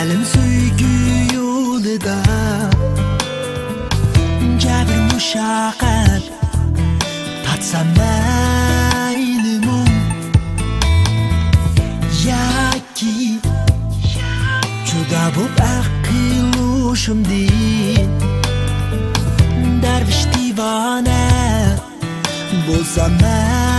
Zalim suygu yo'lida Jabr mushaqqat Tatsam maylimu Yoki Juda bo'p aql o'shimdin Darvish divona Bo'lsam maylimu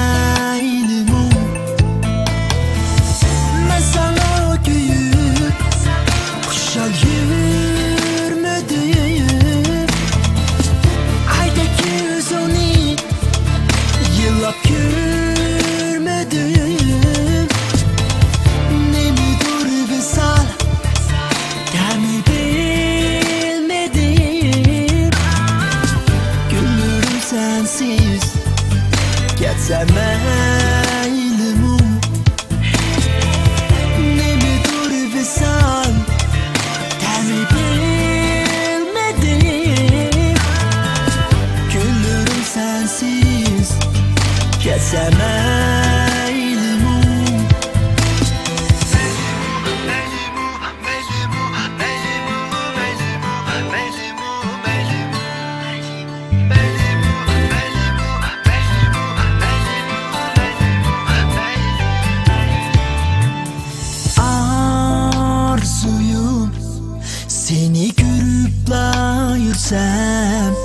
görüp la yursam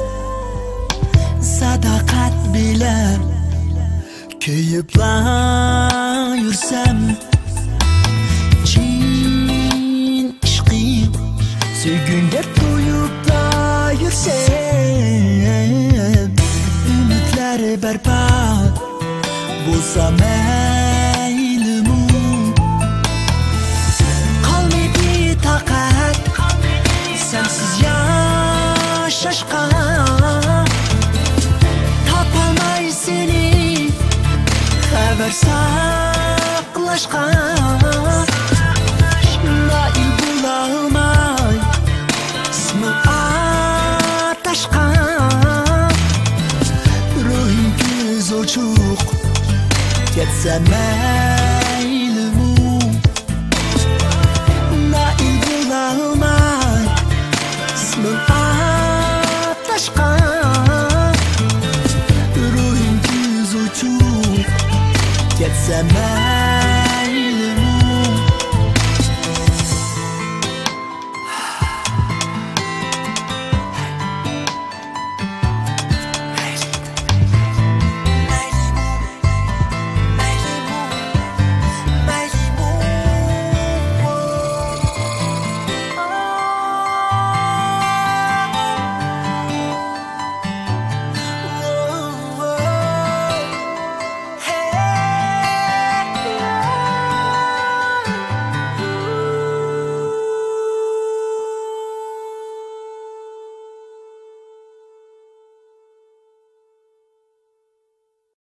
Sadakat bilen Köyüp la yursam Cin işqim Söygünge toyup la yursam Ümitler berpa yaşaşka Tapamay seni. Haber saklaşka. Nail bulamay İsmi ataşka. Ruhim göz uçuk. Geçse get some. Money.